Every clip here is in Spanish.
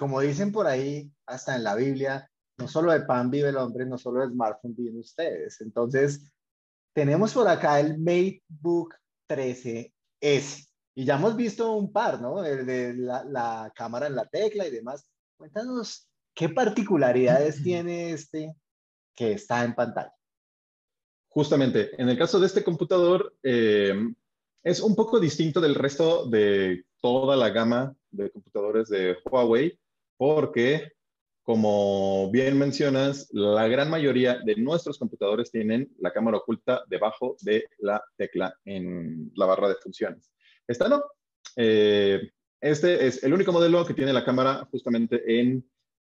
como dicen por ahí, hasta en la Biblia, no solo de pan vive el hombre, no solo de smartphone viven ustedes. Entonces, tenemos por acá el MateBook 13S. Y ya hemos visto un par, ¿no? de la, la, cámara en la tecla y demás. Cuéntanos, ¿qué particularidades tiene este que está en pantalla? Justamente, en el caso de este computador, eh, es un poco distinto del resto de toda la gama de computadores de Huawei, porque, como bien mencionas, la gran mayoría de nuestros computadores tienen la cámara oculta debajo de la tecla en la barra de funciones. Esta no. Eh, este es el único modelo que tiene la cámara justamente en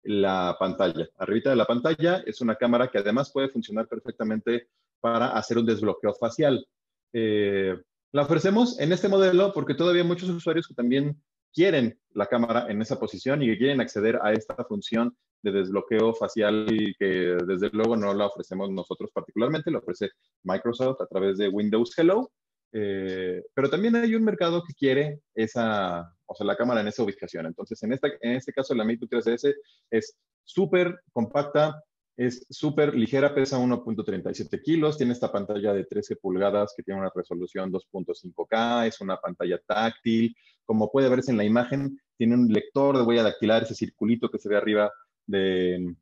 la pantalla. Arribita de la pantalla es una cámara que además puede funcionar perfectamente para hacer un desbloqueo facial. Eh, la ofrecemos en este modelo porque todavía muchos usuarios que también quieren la cámara en esa posición y que quieren acceder a esta función de desbloqueo facial que desde luego no la ofrecemos nosotros particularmente, la ofrece Microsoft a través de Windows Hello, eh, pero también hay un mercado que quiere esa, o sea, la cámara en esa ubicación. Entonces, en, esta, en este caso, la Mate 3DS es súper compacta, es súper ligera, pesa 1.37 kilos, tiene esta pantalla de 13 pulgadas que tiene una resolución 2.5K, es una pantalla táctil, como puede verse en la imagen, tiene un lector de huella dactilar, ese circulito que se ve arriba de,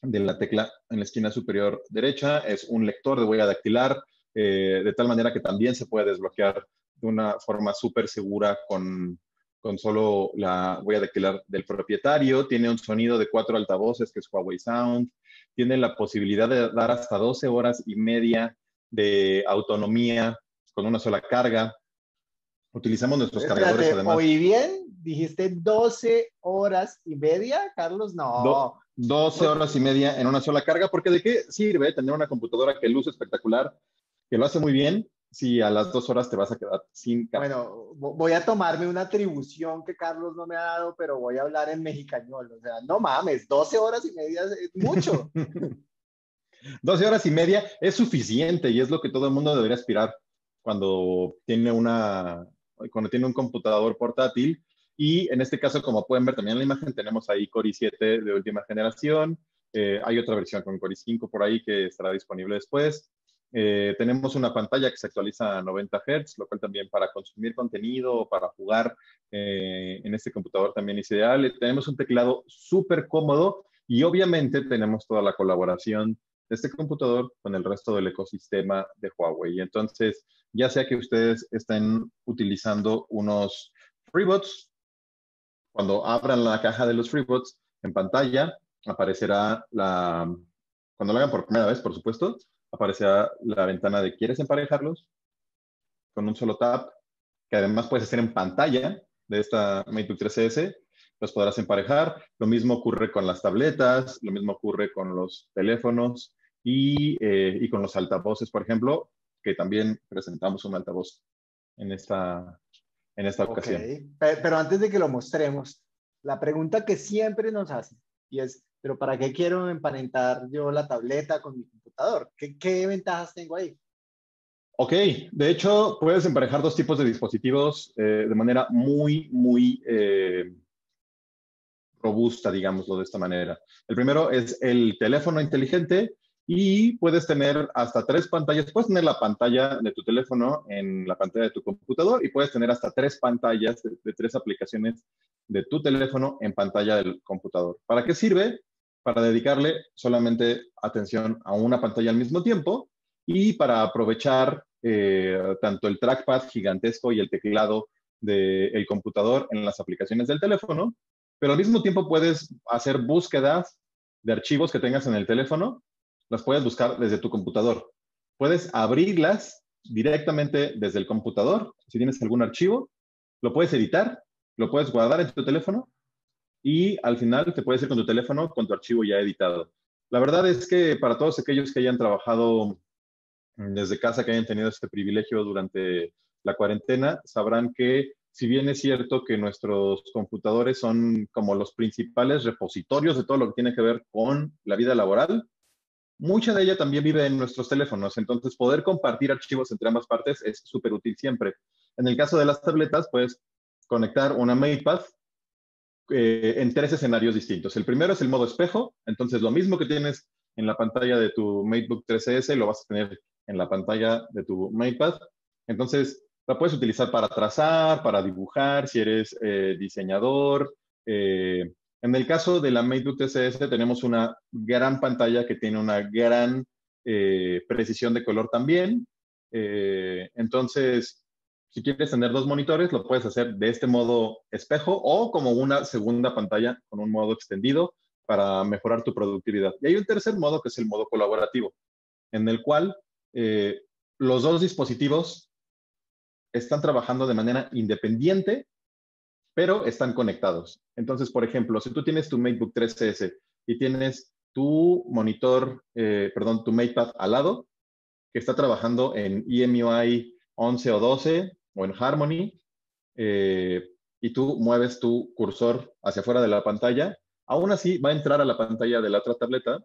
de la tecla en la esquina superior derecha, es un lector de huella dactilar, eh, de tal manera que también se puede desbloquear de una forma súper segura con, con solo la huella dactilar del propietario, tiene un sonido de cuatro altavoces que es Huawei Sound, tiene la posibilidad de dar hasta 12 horas y media de autonomía con una sola carga. Utilizamos nuestros cargadores además. ¿Oí bien? ¿Dijiste 12 horas y media, Carlos? No. 12 horas y media en una sola carga, porque ¿de qué sirve tener una computadora que luce espectacular, que lo hace muy bien, si a las dos horas te vas a quedar sin Bueno, voy a tomarme una atribución que Carlos no me ha dado, pero voy a hablar en mexicañol. O sea, no mames, 12 horas y media es mucho. 12 horas y media es suficiente y es lo que todo el mundo debería aspirar cuando tiene una cuando tiene un computador portátil y en este caso como pueden ver también en la imagen tenemos ahí Core i7 de última generación eh, hay otra versión con Core i5 por ahí que estará disponible después eh, tenemos una pantalla que se actualiza a 90 Hz, lo cual también para consumir contenido o para jugar eh, en este computador también es ideal. Tenemos un teclado súper cómodo y obviamente tenemos toda la colaboración de este computador con el resto del ecosistema de Huawei. Entonces, ya sea que ustedes estén utilizando unos FreeBots, cuando abran la caja de los FreeBots en pantalla, aparecerá la, cuando lo hagan por primera vez, por supuesto, aparecerá la ventana de ¿quieres emparejarlos? Con un solo tap, que además puedes hacer en pantalla de esta MateBook 3S, los podrás emparejar. Lo mismo ocurre con las tabletas, lo mismo ocurre con los teléfonos y, eh, y con los altavoces, por ejemplo, que también presentamos un altavoz en esta, en esta ocasión. Pero antes de que lo mostremos, la pregunta que siempre nos hacen, y es, ¿pero para qué quiero emparentar yo la tableta con mi computador? ¿Qué, ventajas tengo ahí? Ok, de hecho, puedes emparejar dos tipos de dispositivos eh, de manera muy, muy eh, robusta, digámoslo de esta manera. El primero es el teléfono inteligente y puedes tener hasta tres pantallas. Puedes tener la pantalla de tu teléfono en la pantalla de tu computador y puedes tener hasta tres pantallas de tres aplicaciones de tu teléfono en pantalla del computador. ¿Para qué sirve? Para dedicarle solamente atención a una pantalla al mismo tiempo y para aprovechar eh, tanto el trackpad gigantesco y el teclado del computador en las aplicaciones del teléfono, pero al mismo tiempo puedes hacer búsquedas de archivos que tengas en el teléfono, las puedes buscar desde tu computador. Puedes abrirlas directamente desde el computador, si tienes algún archivo, lo puedes editar lo puedes guardar en tu teléfono y al final te puedes ir con tu teléfono con tu archivo ya editado. La verdad es que para todos aquellos que hayan trabajado desde casa, que hayan tenido este privilegio durante la cuarentena, sabrán que si bien es cierto que nuestros computadores son como los principales repositorios de todo lo que tiene que ver con la vida laboral, mucha de ella también vive en nuestros teléfonos. Entonces, poder compartir archivos entre ambas partes es súper útil siempre. En el caso de las tabletas, pues conectar una MatePad eh, en tres escenarios distintos. El primero es el modo espejo, entonces lo mismo que tienes en la pantalla de tu MateBook 3S lo vas a tener en la pantalla de tu MatePad. Entonces, la puedes utilizar para trazar, para dibujar, si eres eh, diseñador. Eh, en el caso de la MateBook 3S tenemos una gran pantalla que tiene una gran precisión de color también. entonces, si quieres tener dos monitores, lo puedes hacer de este modo espejo o como una segunda pantalla con un modo extendido para mejorar tu productividad. Y hay un tercer modo que es el modo colaborativo, en el cual eh, los dos dispositivos están trabajando de manera independiente, pero están conectados. Entonces, por ejemplo, si tú tienes tu MateBook 3S y tienes tu monitor, eh, perdón, tu MatePad al lado, que está trabajando en EMUI 11 o 12 o en Harmony, eh, y tú mueves tu cursor hacia afuera de la pantalla, aún así va a entrar a la pantalla de la otra tableta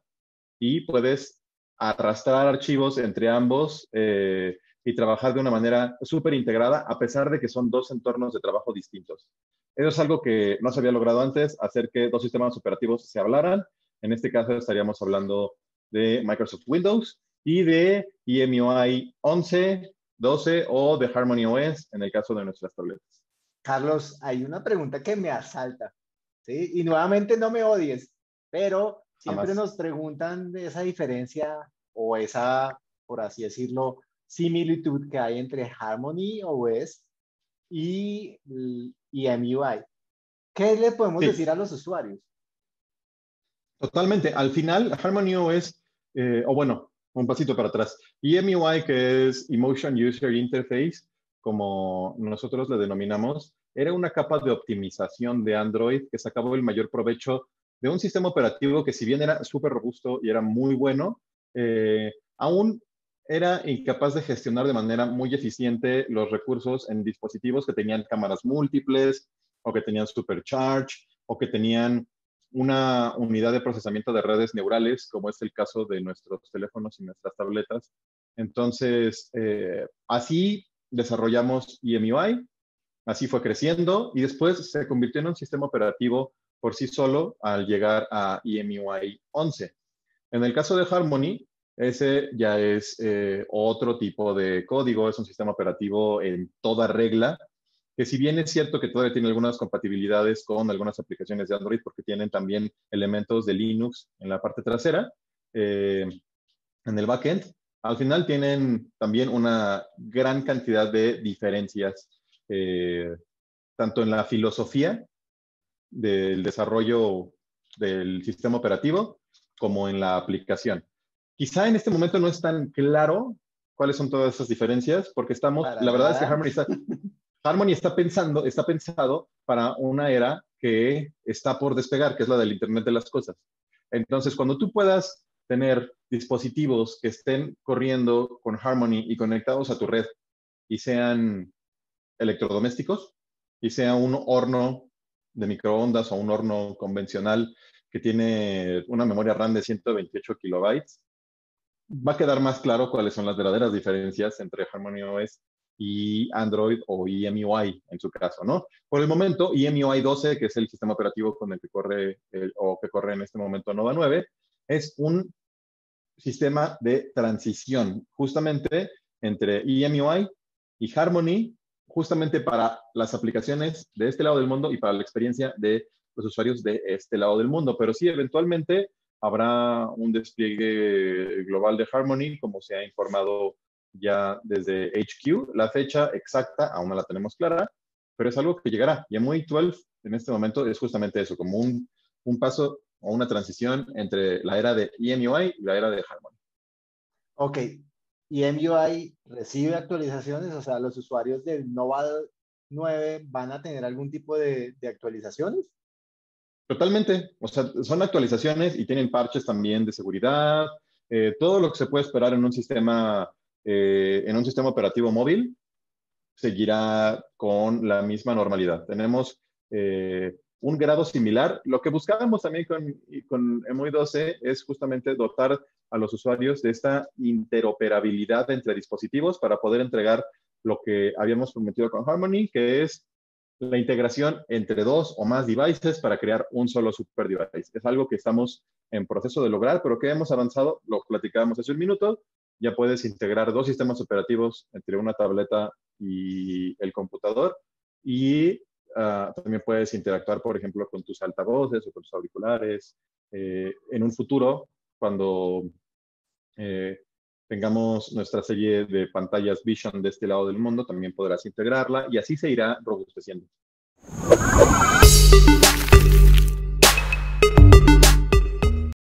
y puedes arrastrar archivos entre ambos eh, y trabajar de una manera súper integrada, a pesar de que son dos entornos de trabajo distintos. Eso es algo que no se había logrado antes, hacer que dos sistemas operativos se hablaran. En este caso estaríamos hablando de Microsoft Windows y de EMUI 11, 12 o de Harmony OS en el caso de nuestras tabletas. Carlos, hay una pregunta que me asalta, ¿sí? Y nuevamente no me odies, pero siempre nos preguntan de esa diferencia o esa, por así decirlo, similitud que hay entre Harmony OS y, y MUI. ¿Qué le podemos decir a los usuarios? Totalmente. Al final, Harmony OS, eh, o bueno, un pasito para atrás. EMUI, que es Emotion User Interface, como nosotros le denominamos, era una capa de optimización de Android que sacaba el mayor provecho de un sistema operativo que si bien era súper robusto y era muy bueno, eh, aún era incapaz de gestionar de manera muy eficiente los recursos en dispositivos que tenían cámaras múltiples o que tenían supercharge o que tenían una unidad de procesamiento de redes neurales, como es el caso de nuestros teléfonos y nuestras tabletas. Entonces, eh, así desarrollamos EMUI, así fue creciendo y después se convirtió en un sistema operativo por sí solo al llegar a EMUI 11. En el caso de Harmony, ese ya es eh, otro tipo de código, es un sistema operativo en toda regla, que si bien es cierto que todavía tiene algunas compatibilidades con algunas aplicaciones de Android, porque tienen también elementos de Linux en la parte trasera, eh, en el backend, al final tienen también una gran cantidad de diferencias, eh, tanto en la filosofía del desarrollo del sistema operativo como en la aplicación. Quizá en este momento no es tan claro cuáles son todas esas diferencias, porque estamos, la verdad es que Harmony está, Harmony está pensando, está pensado para una era que está por despegar, que es la del Internet de las Cosas. Entonces, cuando tú puedas tener dispositivos que estén corriendo con Harmony y conectados a tu red y sean electrodomésticos y sea un horno de microondas o un horno convencional que tiene una memoria RAM de 128 kilobytes, va a quedar más claro cuáles son las verdaderas diferencias entre Harmony OS y Android o EMUI en su caso, ¿no? Por el momento, EMUI 12, que es el sistema operativo con el que corre o que corre en este momento Nova 9, es un sistema de transición justamente entre EMUI y Harmony, justamente para las aplicaciones de este lado del mundo y para la experiencia de los usuarios de este lado del mundo. Pero sí, eventualmente habrá un despliegue global de Harmony, como se ha informado ya desde HQ. La fecha exacta aún no la tenemos clara, pero es algo que llegará. Y MUI 12 en este momento es justamente eso, como un, un paso o una transición entre la era de EMUI y la era de Harmony. Ok, EMUI recibe actualizaciones, o sea, los usuarios del Nova 9 van a tener algún tipo de, de actualizaciones. Totalmente, o sea, son actualizaciones y tienen parches también de seguridad, eh, todo lo que se puede esperar en un sistema eh, en un sistema operativo móvil seguirá con la misma normalidad. Tenemos eh, un grado similar. Lo que buscábamos también con, con EMUI 12 es justamente dotar a los usuarios de esta interoperabilidad entre dispositivos para poder entregar lo que habíamos prometido con Harmony, que es la integración entre dos o más devices para crear un solo super device. Es algo que estamos en proceso de lograr, pero que hemos avanzado, lo platicábamos hace un minuto, ya puedes integrar dos sistemas operativos entre una tableta y el computador y ah, también puedes interactuar, por ejemplo, con tus altavoces o con tus auriculares. Eh, en un futuro, cuando eh, tengamos nuestra serie de pantallas Vision de este lado del mundo, también podrás integrarla y así se irá robusteciendo.